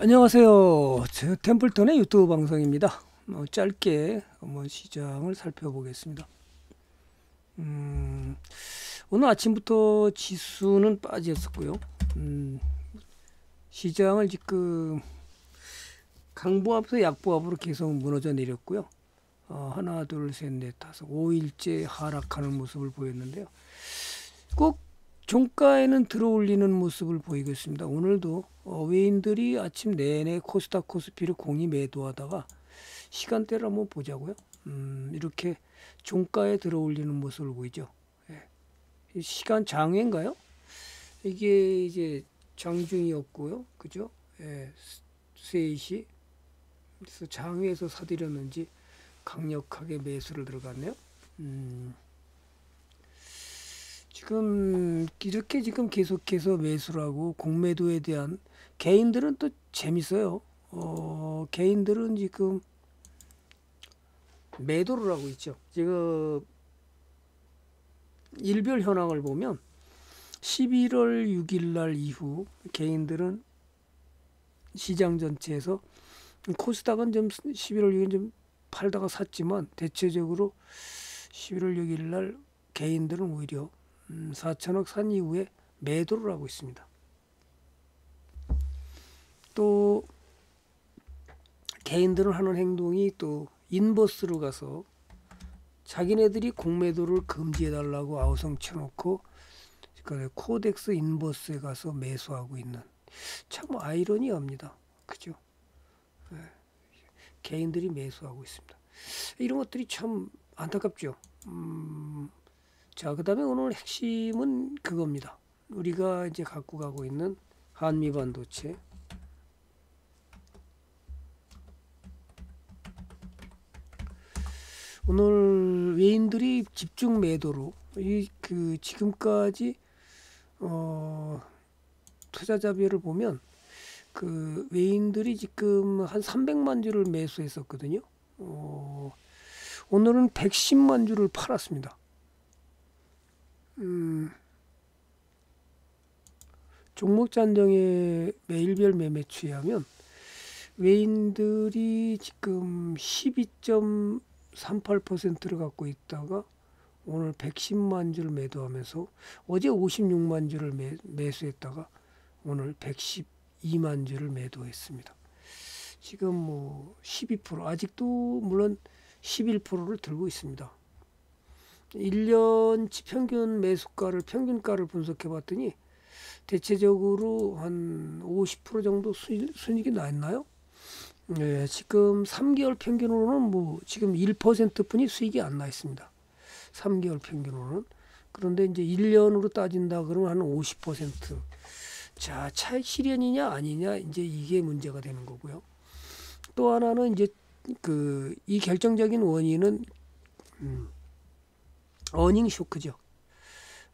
안녕하세요. 저 템플턴의 유튜브 방송입니다. 어, 짧게 한번 시장을 살펴보겠습니다. 음, 오늘 아침부터 지수는 빠졌었고요. 음, 시장을 지금 강보합에서 약보합으로 계속 무너져 내렸고요. 어, 하나, 둘, 셋, 넷, 다섯, 5일째 하락하는 모습을 보였는데요. 꼭 종가에는 들어올리는 모습을 보이고 있습니다. 오늘도 어, 외인들이 아침 내내 코스닥 코스피를 공이 매도하다가 시간대를 한번 보자고요. 음, 이렇게 종가에 들어올리는 모습을 보이죠. 예. 시간 장외인가요? 이게 이제 장중이었고요. 그죠? 예. 3시. 그래서 장외에서 사들였는지 강력하게 매수를 들어갔네요. 음. 지금 이렇게 지금 계속해서 매수를 하고 공매도에 대한 개인들은 또 재밌어요. 어, 개인들은 지금 매도를 하고 있죠. 지금 일별 현황을 보면 11월 6일 날 이후 개인들은 시장 전체에서 코스닥은 좀 11월 6일 좀 팔다가 샀지만 대체적으로 11월 6일 날 개인들은 오히려 음, 4천억 산 이후에 매도를 하고 있습니다. 또 개인들은 하는 행동이 또 인버스로 가서 자기네들이 공매도를 금지해 달라고 아우성 쳐놓고 그러니까 코덱스 인버스에 가서 매수하고 있는 참 아이러니합니다. 그죠? 네. 개인들이 매수하고 있습니다. 이런 것들이 참 안타깝죠. 음, 자, 그 다음에 오늘 핵심은 그겁니다. 우리가 이제 갖고 가고 있는 한미 반도체. 오늘 외인들이 집중 매도로 이 그 지금까지 어 투자자별을 보면 그 외인들이 지금 한 300만 주를 매수했었거든요. 어 오늘은 110만 주를 팔았습니다. 종목 잔정의 매일별 매매 추이하면 외인들이 지금 12.38%를 갖고 있다가 오늘 110만 주를 매도하면서 어제 56만 주를 매, 매수했다가 오늘 112만 주를 매도했습니다. 지금 뭐 12% 아직도 물론 11%를 들고 있습니다. 1년치 평균 매수가를 평균가를 분석해 봤더니 대체적으로 한 50% 정도 수익, 수익이 났나요? 네, 지금 3개월 평균으로는 뭐 지금 1%뿐이 수익이 안 나 있습니다. 3개월 평균으로는 그런데 이제 1년으로 따진다 그러면 한 50%. 자, 차익 실현이냐 아니냐 이제 이게 문제가 되는 거고요. 또 하나는 이제 그 이 결정적인 원인은 음, 어닝 쇼크죠.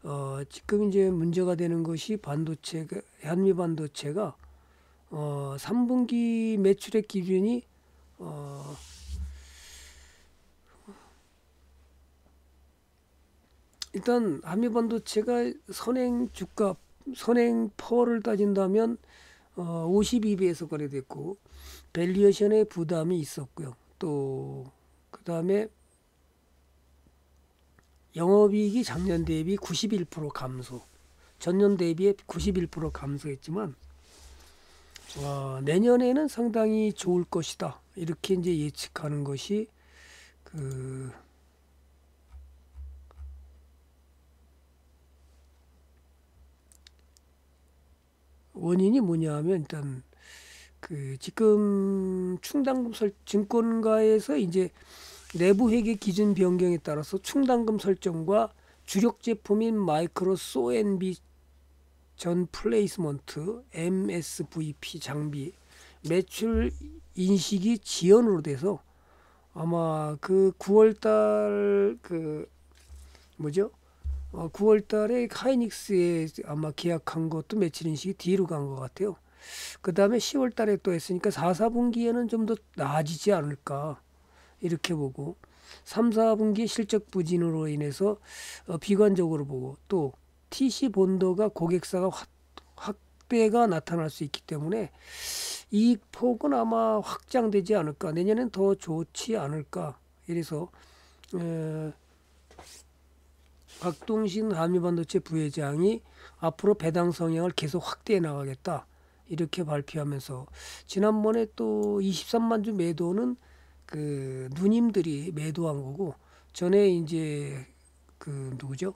어, 지금 이제 문제가 되는 것이 반도체가 한미 반도체가 어, 3분기 매출액 기준이 어, 일단 한미 반도체가 선행 주가 선행 PER를 따진다면 어, 52배에서 거래됐고 valuation의 부담이 있었고요. 또 그다음에 영업이익이 작년 대비 91% 감소, 전년 대비에 91% 감소했지만 어, 내년에는 상당히 좋을 것이다. 이렇게 이제 예측하는 것이 그 원인이 뭐냐하면 일단 그 지금 충당금 설 증권가에서 이제 내부 회계 기준 변경에 따라서 충당금 설정과 주력 제품인 마이크로 소엔비 vision placement MSVP 장비 매출 인식이 지연으로 돼서 아마 그 9월달 그 뭐죠? 어, 9월달에 하이닉스에 아마 계약한 것도 매출 인식이 뒤로 간 것 같아요. 그 다음에 10월달에 또 했으니까 4, 4분기에는 좀 더 나아지지 않을까. 이렇게 보고 3, 4분기 실적 부진으로 인해서 어, 비관적으로 보고 또 TC 본도가 고객사가 확, 확대가 나타날 수 있기 때문에 이익 폭은 아마 확장되지 않을까 내년엔 더 좋지 않을까. 이래서 에, 박동신 한미반도체 부회장이 앞으로 배당 성향을 계속 확대해 나가겠다. 이렇게 발표하면서 지난번에 또 23만 주 매도는 그 누님들이 매도한 거고 전에 이제 그 누구죠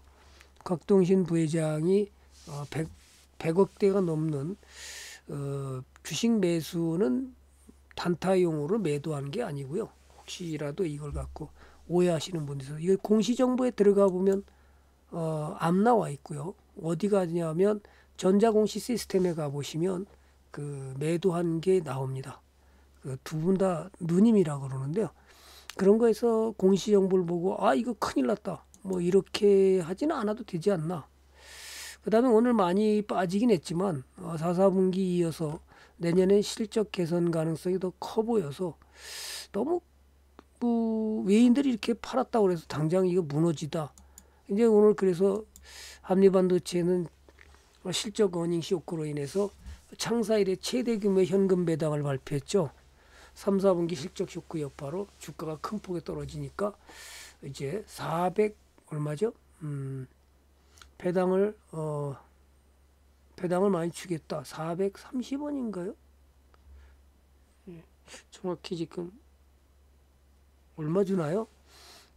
박동신 부회장이 어 100, 100 억 대가 넘는 어 주식 매수는 단타용으로 매도한 게 아니고요 혹시라도 이걸 갖고 오해하시는 분들이 이거 공시정보에 들어가 보면 어, 안 나와 있고요. 어디 가냐면 전자공시 시스템에 가 보시면 그 매도한 게 나옵니다. 그두분 다 누님이라 그러는데요. 그런 거에서 공시 정보를 보고 아 이거 큰일 났다. 뭐 이렇게 하지는 않아도 되지 않나. 그 다음에 오늘 많이 빠지긴 했지만 어, 4, 4분기 이어서 내년엔 실적 개선 가능성이 더 커 보여서 너무 뭐 외인들이 이렇게 팔았다고 그래서 당장 이거 무너지다. 이제 오늘 그래서 한미반도체는 실적 어닝 쇼크로 인해서 창사 이래 최대 규모의 현금 배당을 발표했죠. 3, 4분기 실적 쇼크 여파로 주가가 큰 폭에 떨어지니까 이제 400 얼마죠? 음, 배당을 어 배당을 많이 주겠다. 430원인가요? 예, 정확히 지금 얼마 주나요?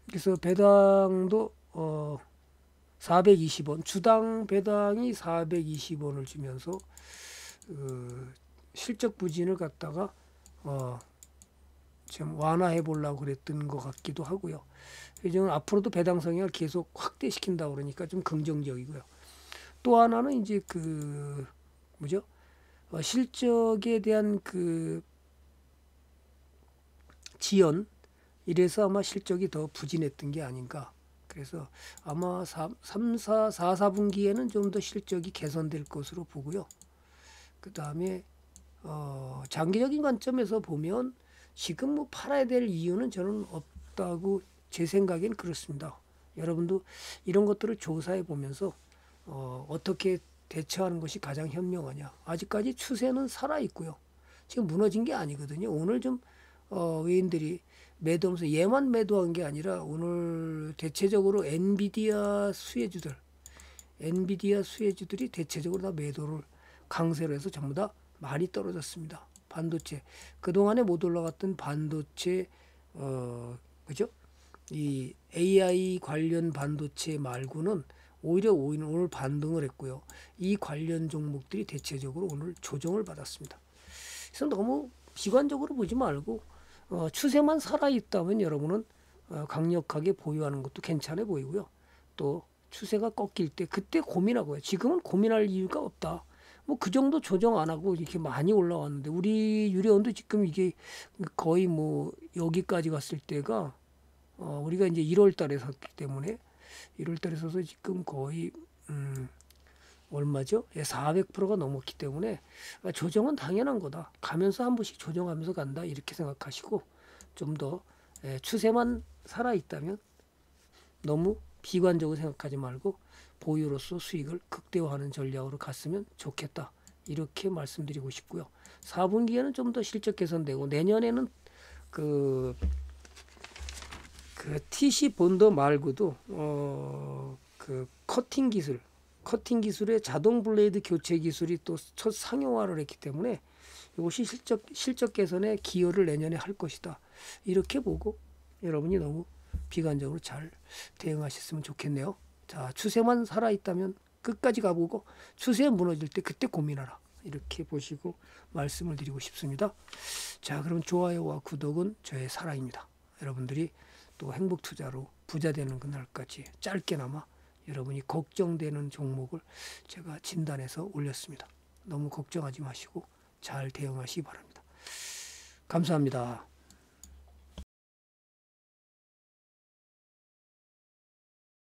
그래서 배당도 어 420원 주당 배당이 420원을 주면서 그 실적 부진을 갖다가 어 좀 완화해 보려고 그랬던 것 같기도 하고요. 이제는 앞으로도 배당 성향을 계속 확대시킨다 그러니까 좀 긍정적이고요. 또 하나는 이제 그 뭐죠? 어, 실적에 대한 그 지연 이래서 아마 실적이 더 부진했던 게 아닌가. 그래서 아마 3, 4, 4, 4분기에는 좀 더 실적이 개선될 것으로 보고요. 그 다음에 어, 장기적인 관점에서 보면 지금 뭐 팔아야 될 이유는 저는 없다고 제 생각엔 그렇습니다. 여러분도 이런 것들을 조사해 보면서 어, 어떻게 대처하는 것이 가장 현명하냐. 아직까지 추세는 살아 있고요. 지금 무너진 게 아니거든요. 오늘 좀 어, 외인들이 매도하면서 얘만 매도한 게 아니라 오늘 대체적으로 엔비디아 수혜주들, 엔비디아 수혜주들이 대체적으로 다 매도를 강세로 해서 전부 다 많이 떨어졌습니다. 반도체 그동안에 못 올라갔던 반도체 어 그죠? 이 AI 관련 반도체 말고는 오히려 오늘 반등을 했고요. 이 관련 종목들이 대체적으로 오늘 조정을 받았습니다. 그래서 너무 비관적으로 보지 말고 어, 추세만 살아 있다면 여러분은 어, 강력하게 보유하는 것도 괜찮아 보이고요. 또 추세가 꺾일 때 그때 고민하고요. 지금은 고민할 이유가 없다. 뭐 그 정도 조정 안 하고 이렇게 많이 올라왔는데 우리 유료원도 지금 이게 거의 뭐 여기까지 갔을 때가 어, 우리가 이제 1월 달에 샀기 때문에 1월 달에 사서 지금 거의 음, 얼마죠? 예, 400%가 넘었기 때문에 조정은 당연한 거다. 가면서 한 번씩 조정하면서 간다. 이렇게 생각하시고 좀더 예, 추세만 살아 있다면 너무 비관적으로 생각하지 말고 보유로서 수익을 극대화하는 전략으로 갔으면 좋겠다. 이렇게 말씀드리고 싶고요. 4분기에는 좀 더 실적 개선되고 내년에는 그, 그 TC bonder 말고도 어, 그 커팅 기술 커팅 기술의 자동 blade 교체 기술이 또 첫 상용화를 했기 때문에 이것이 실적 실적 개선에 기여를 내년에 할 것이다. 이렇게 보고 여러분이 너무 비관적으로 잘 대응하셨으면 좋겠네요. 자, 추세만 살아 있다면 끝까지 가보고 추세 무너질 때 그때 고민하라. 이렇게 보시고 말씀을 드리고 싶습니다. 자, 그럼 좋아요와 구독은 저의 사랑입니다. 여러분들이 또 행복 투자로 부자 되는 그날까지 짧게나마 여러분이 걱정되는 종목을 제가 진단해서 올렸습니다. 너무 걱정하지 마시고 잘 대응하시기 바랍니다. 감사합니다.